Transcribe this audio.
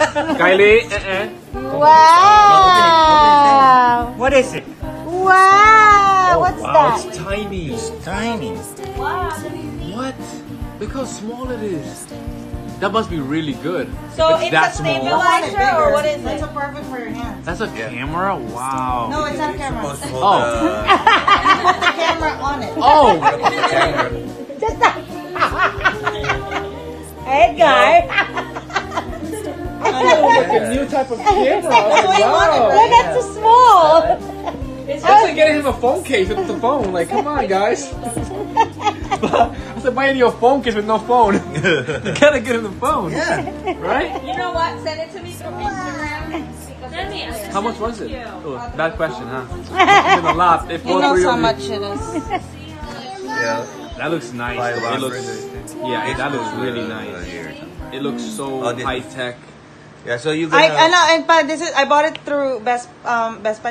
Kylie, uh-uh. Wow. What is it? Wow. Oh, What's wow, that? it's tiny. It's tiny. What? Look how small it is. That must be really good. So If it's that a small. stabilizer or what is That's it? a perfect for your hands. That's a camera? Wow. No, it's not a camera. Supposed Oh. the- Put the camera on it. Oh! Just that. Hey guy. Like a new type of camera. Wow. Why that's so small? That's like getting him a phone case with the phone. Like, come on, guys. I said, buy you a phone case with no phone. you gotta get him the phone. Yeah. Right? You know what? Send it to me through Instagram. Send me. How much was it? Oh, bad question, huh? It's a lot. They He both knows how of you- much it is. Yeah. That looks nice. It looks, yeah, that looks really nice. It looks so Oh, high tech. Yeah, so you gonna... I, I know, and but this is I bought it through Best um Best Buy.